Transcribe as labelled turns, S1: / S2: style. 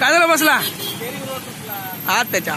S1: काय झालं बसला? आत त्याच्या.